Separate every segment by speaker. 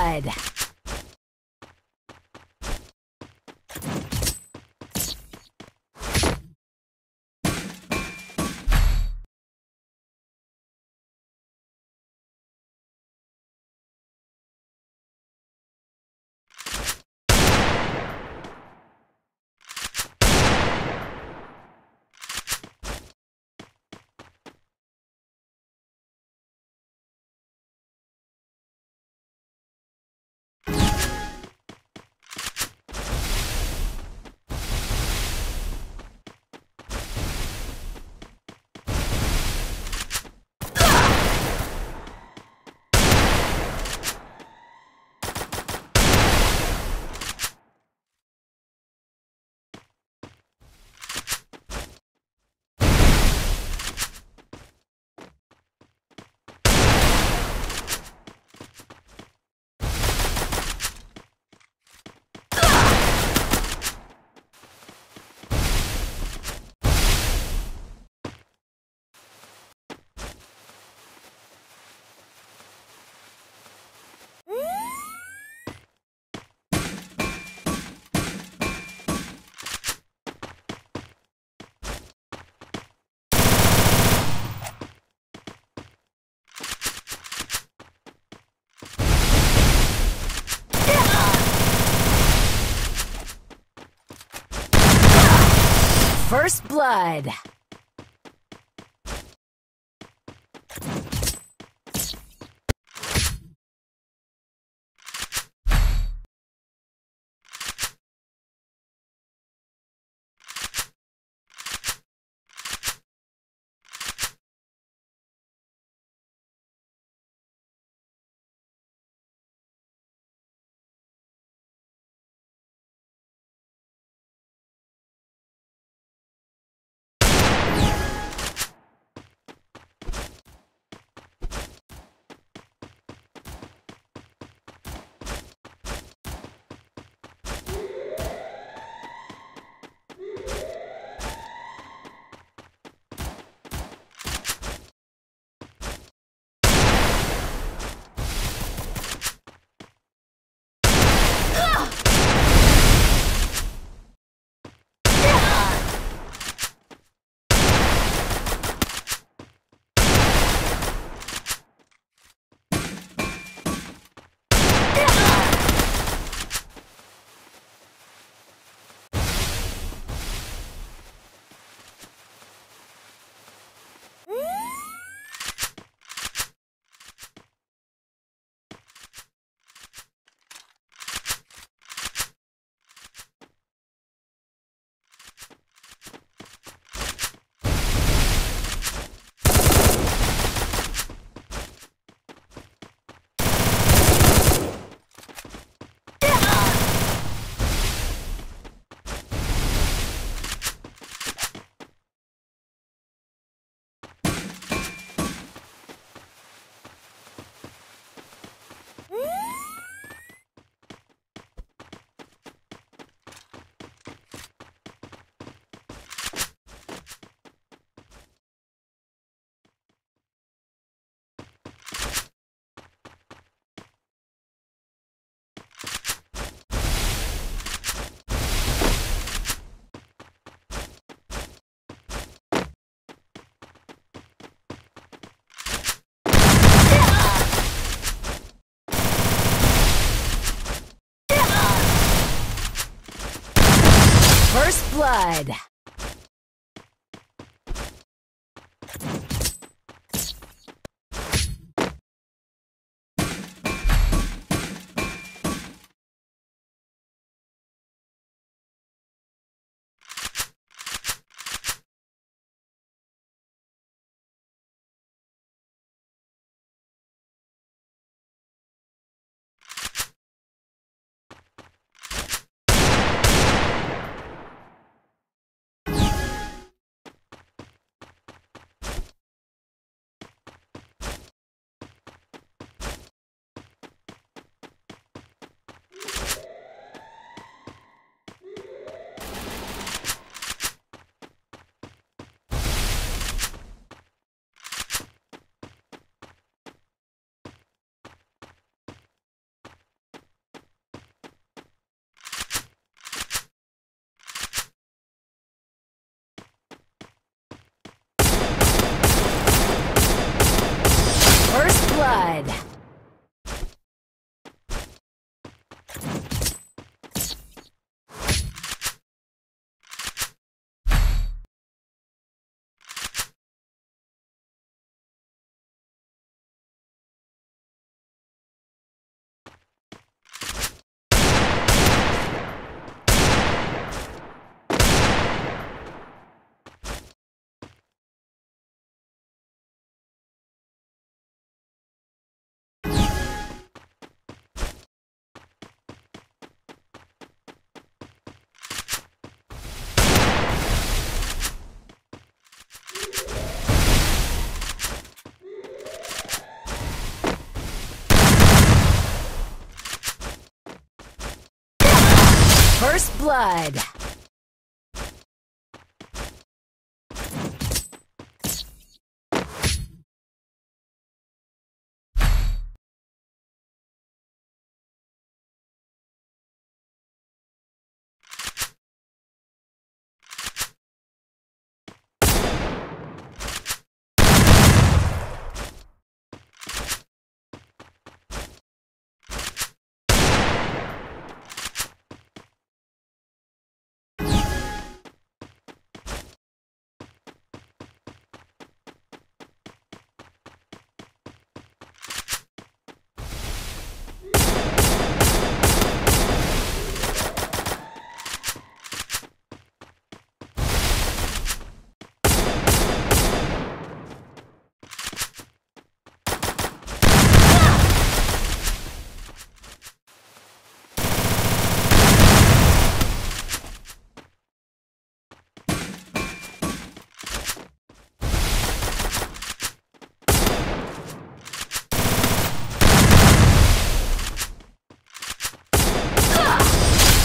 Speaker 1: blood. First blood. First blood. red. Blood.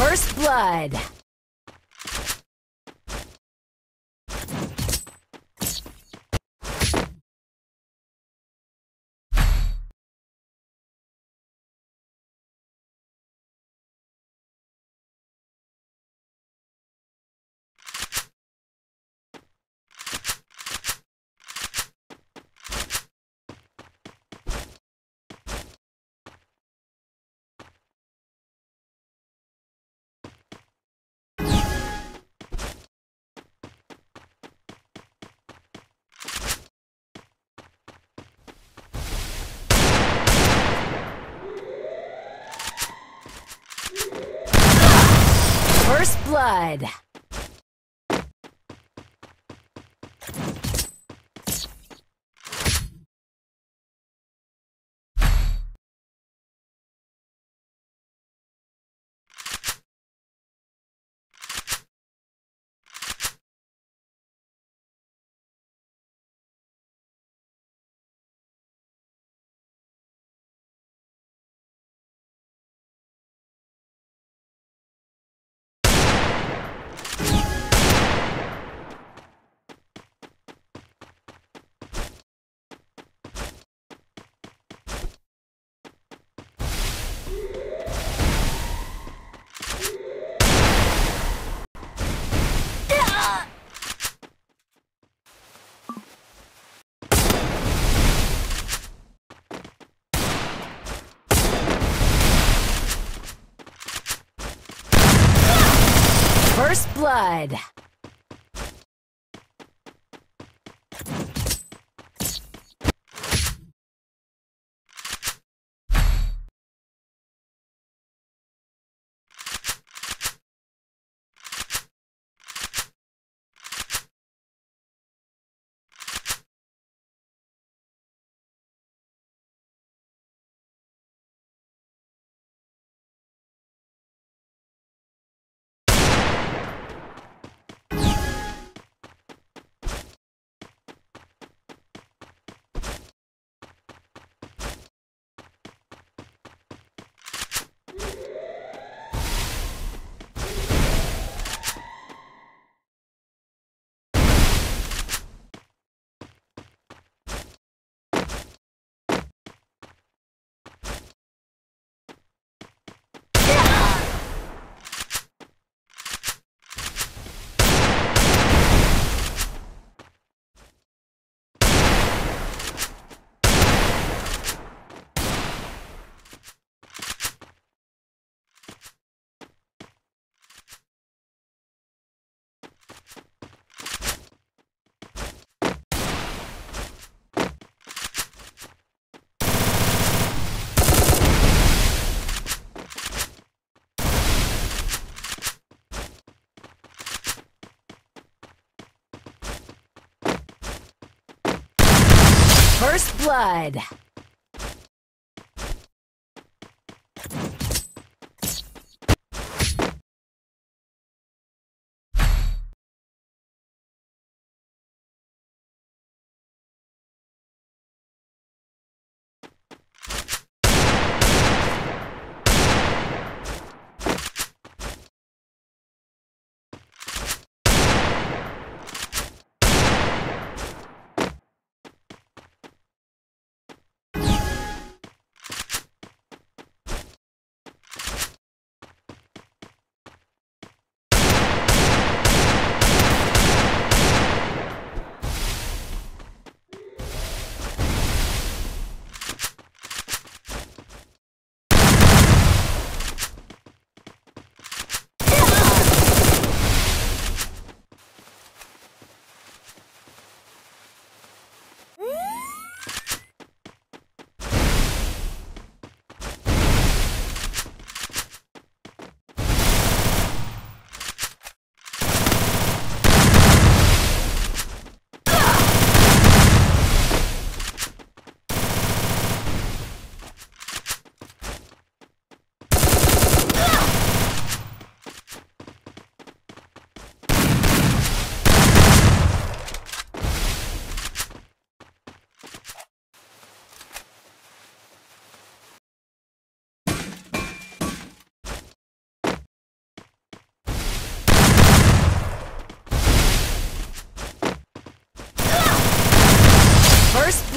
Speaker 1: First blood. First blood. Blood. First blood.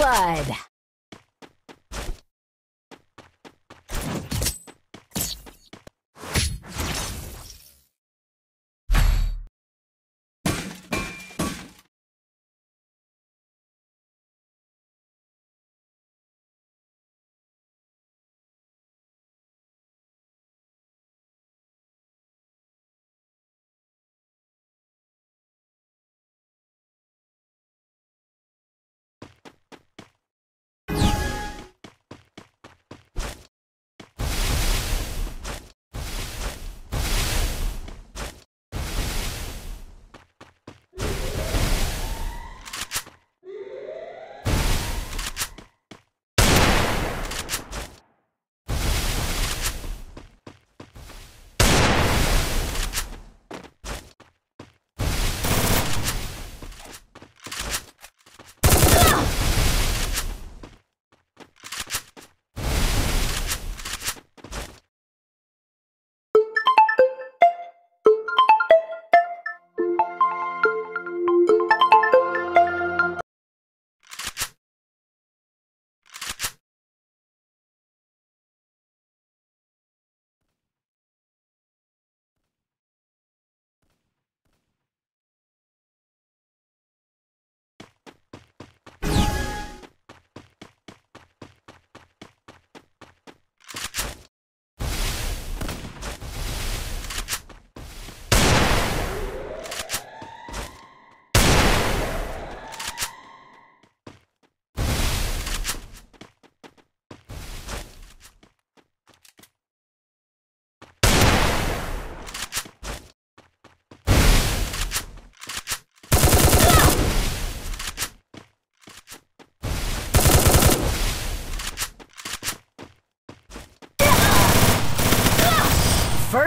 Speaker 1: Blood.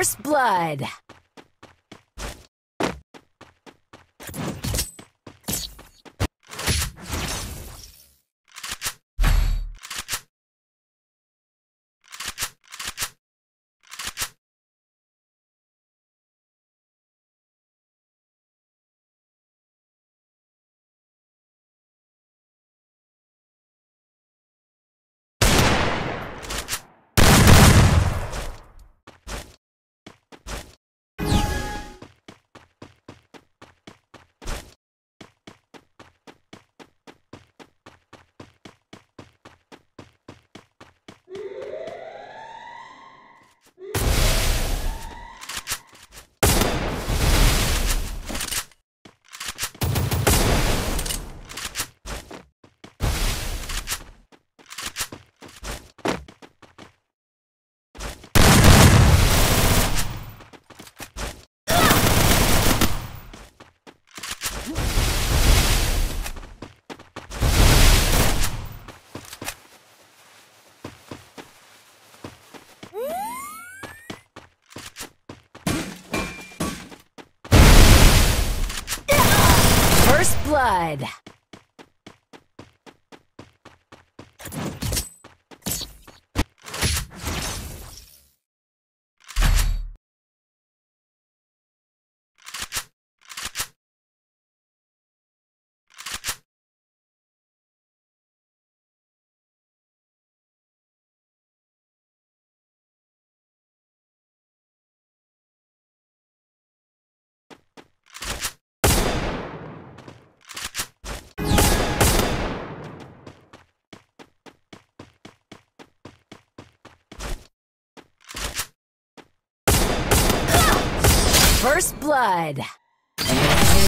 Speaker 1: First blood. First blood. First blood.